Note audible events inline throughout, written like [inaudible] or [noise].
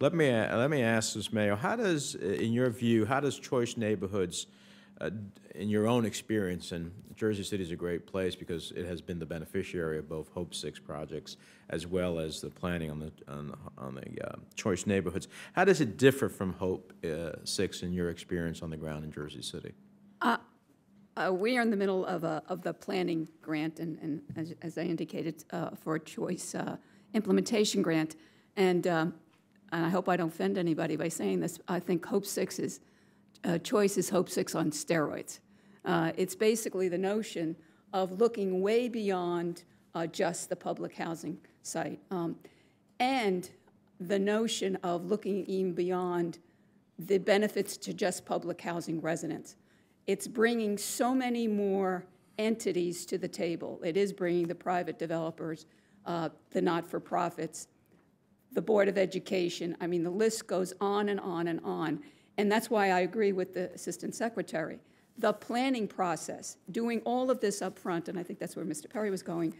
Let me, let me ask this, Mayor, how does, uh, in your view, how does Choice Neighborhoods, uh, in your own experience, and Jersey City is a great place because it has been the beneficiary of both Hope Six projects as well as the planning on the, on the, on the uh, Choice Neighborhoods. How does it differ from Hope uh, Six in your experience on the ground in Jersey City? Uh, We are in the middle of, a- of the planning grant, and, and as- as I indicated, uh, for a choice uh, implementation grant. And um, and I hope I don't offend anybody by saying this, I think Hope Six is, uh, choice is Hope Six on steroids. Uh, It's basically the notion of looking way beyond uh, just the public housing site. Um, And the notion of looking even beyond the benefits to just public housing residents. It's bringing so many more entities to the table. It is bringing the private developers, uh, the not-for-profits, the Board of Education. I mean, the list goes on and on and on. And that's why I agree with the Assistant Secretary. The planning process, doing all of this up front, and I think that's where Mr. Perry was going,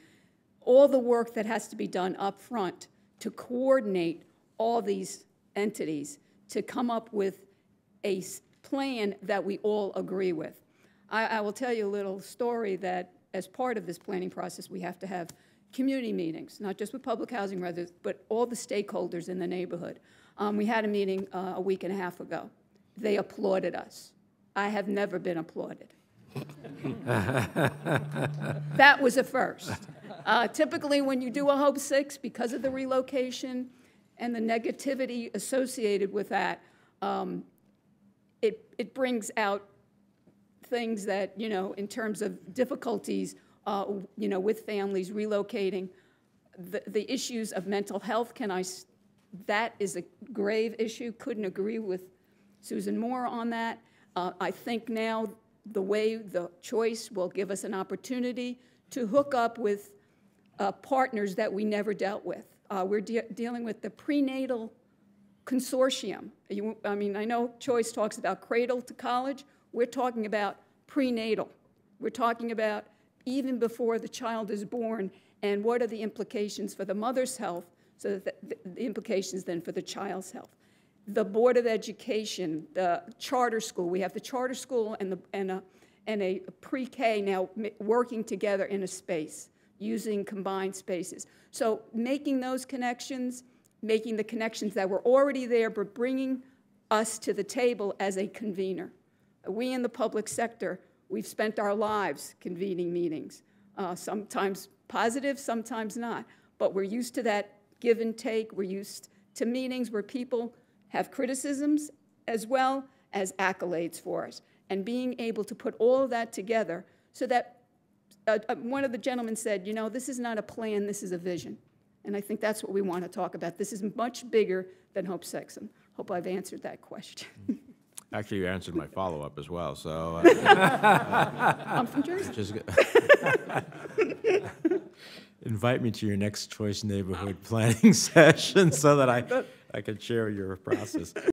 all the work that has to be done up front to coordinate all these entities to come up with a plan that we all agree with. I, I will tell you a little story that as part of this planning process, we have to have community meetings, not just with public housing residents, but all the stakeholders in the neighborhood. Um, we had a meeting uh, a week and a half ago. They applauded us. I have never been applauded. [laughs] That was a first. Uh, Typically, when you do a Hope Six, because of the relocation and the negativity associated with that, um, it, it brings out things that, you know, in terms of difficulties, uh, you know, with families relocating, the, the issues of mental health, can I, that is a grave issue, couldn't agree with Susan Moore on that. Uh, I think now the way the choice will give us an opportunity to hook up with uh, partners that we never dealt with. Uh, We're de- dealing with the prenatal consortium. You, I mean, I know Choice talks about cradle to college. We're talking about prenatal. We're talking about even before the child is born and what are the implications for the mother's health, so that the, the implications then for the child's health. The Board of Education, the charter school, we have the charter school and the, and a, and a pre-K now working together in a space, using combined spaces. So making those connections, making the connections that were already there, but bringing us to the table as a convener. We in the public sector, we've spent our lives convening meetings, uh, sometimes positive, sometimes not. But we're used to that give and take. We're used to meetings where people have criticisms as well as accolades for us. And being able to put all of that together so that uh, uh, one of the gentlemen said, you know, this is not a plan, this is a vision. And I think that's what we want to talk about. This is much bigger than Hope Six. Hope I've answered that question. [laughs] Actually, you answered my follow-up as well, so uh, [laughs] I'm from Jersey. just [laughs] invite me to your next Choice Neighborhood [laughs] Planning session so that I, I can share your process.